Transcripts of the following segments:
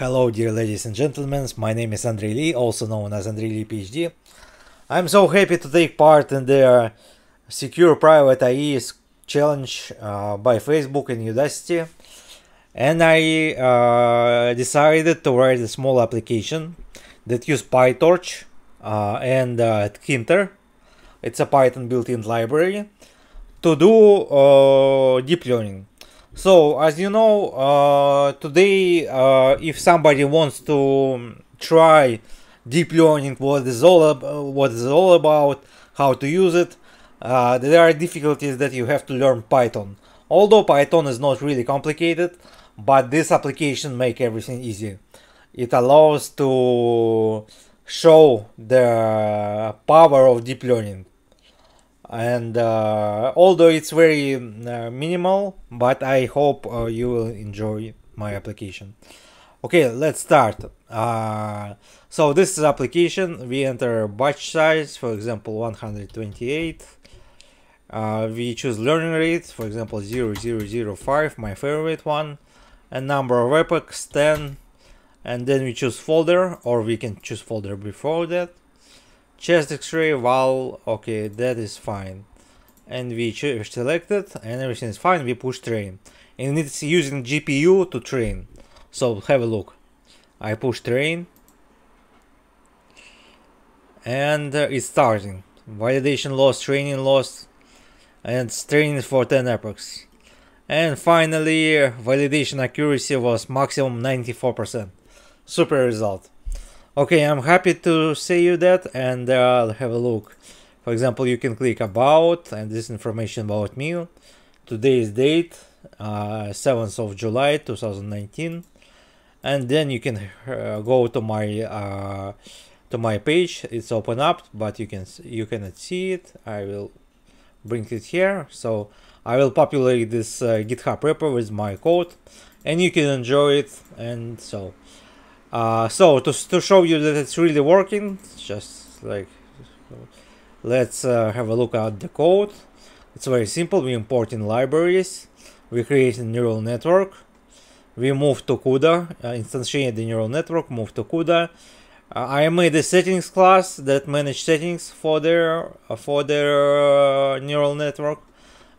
Hello dear ladies and gentlemen, my name is Andrei Li, also known as Andrei Li PhD. I'm so happy to take part in the Secure Private AI challenge uh, by Facebook and Udacity and I uh, decided to write a small application that use PyTorch uh, and uh. It's a Python built-in library to do uh, deep learning. So, as you know, uh, today, uh, if somebody wants to try deep learning, what is all what is all about, how to use it, uh, there are difficulties that you have to learn Python. Although Python is not really complicated, but this application make everything easy. It allows to show the power of deep learning and uh, although it's very uh, minimal but i hope uh, you will enjoy my application. Okay let's start. Uh, so this is application. We enter batch size for example 128 uh, we choose learning rate for example 0005 my favorite one. And number of epochs 10 and then we choose folder or we can choose folder before that chest x-ray val okay that is fine. And we select it and everything is fine we push train. And it's using gpu to train. So have a look. I push train. And uh, it's starting. Validation loss training loss and training for 10 epochs and finally validation accuracy was maximum 94% super result Okay, I'm happy to say you that and uh, have a look. For example, you can click about and this information about me. Today's date, uh, 7th of July 2019. And then you can uh, go to my uh, to my page. It's open up, but you can you cannot see it. I will bring it here. So I will populate this uh, GitHub repo with my code, and you can enjoy it. And so. Uh, so to, to show you that it's really working, just like let's uh, have a look at the code. It's very simple. We import in libraries. We create a neural network. We move to CUDA, uh, instantiate the neural network, move to CUDA. Uh, I made a settings class that manage settings for their uh, for their uh, neural network,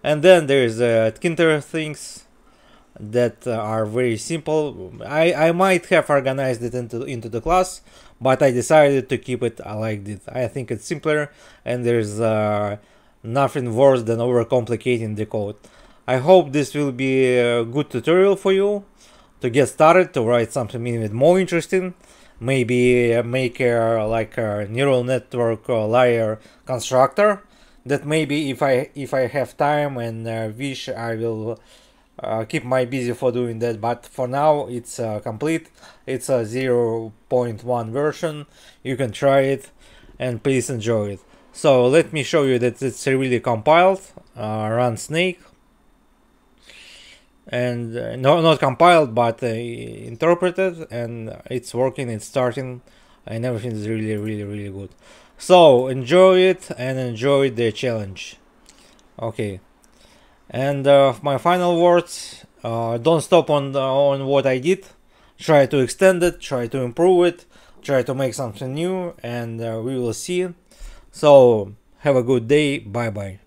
and then there is uh, Tkinter things that uh, are very simple. I, I might have organized it into, into the class, but I decided to keep it like this. I think it's simpler and there's uh, nothing worse than overcomplicating the code. I hope this will be a good tutorial for you to get started to write something a bit more interesting. Maybe make a, like a neural network uh, layer constructor that maybe if I if I have time and uh, wish I will uh, keep my busy for doing that but for now it's uh, complete. It's a 0.1 version. You can try it and please enjoy it. So let me show you that it's really compiled. Uh, run snake. And uh, no, not compiled but uh, interpreted and it's working it's starting and everything is really really really good. So enjoy it and enjoy the challenge. Okay and uh, my final words: uh, don't stop on on what I did. Try to extend it. Try to improve it. Try to make something new, and uh, we will see. So have a good day. Bye bye.